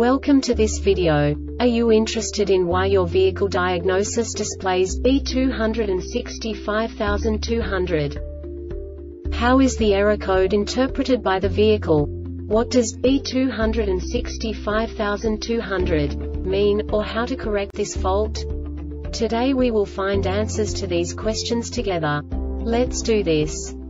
Welcome to this video. Are you interested in why your vehicle diagnosis displays B265200? How is the error code interpreted by the vehicle? What does B265200 mean, or how to correct this fault? Today we will find answers to these questions together. Let's do this.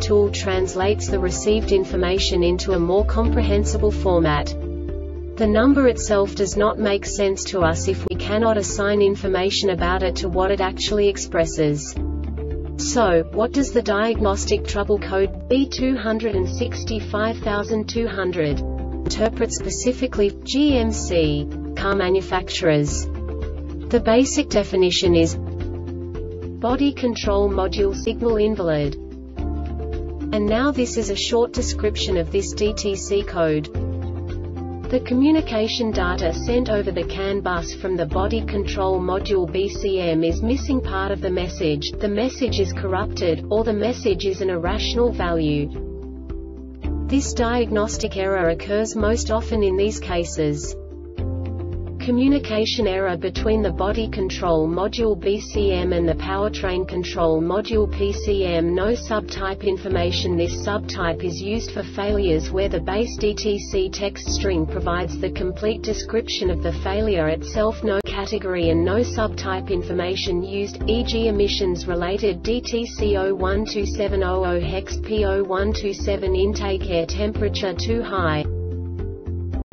tool translates the received information into a more comprehensible format. The number itself does not make sense to us if we cannot assign information about it to what it actually expresses. So, what does the diagnostic trouble code B265200 interpret specifically GMC car manufacturers? The basic definition is Body Control Module Signal Invalid. And now this is a short description of this DTC code. The communication data sent over the CAN bus from the Body Control Module BCM is missing part of the message, the message is corrupted, or the message is an irrational value. This diagnostic error occurs most often in these cases communication error between the body control module BCM and the powertrain control module PCM No subtype information. This subtype is used for failures where the base DTC text string provides the complete description of the failure itself. No category and no subtype information used, e.g. emissions related DTC 012700 hex P0127 intake air temperature too high